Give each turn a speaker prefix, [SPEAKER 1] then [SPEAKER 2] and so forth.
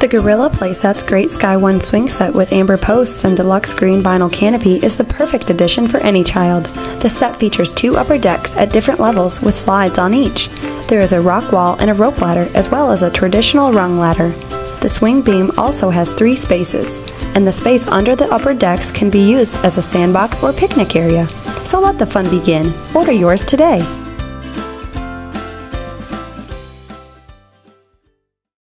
[SPEAKER 1] The Gorilla Playset's Great Skye One swing set with amber posts and deluxe green vinyl canopy is the perfect addition for any child. The set features two upper decks at different levels with slides on each. There is a rock wall and a rope ladder as well as a traditional rung ladder. The swing beam also has three spaces, and the space under the upper decks can be used as a sandbox or picnic area. So let the fun begin. Order yours today.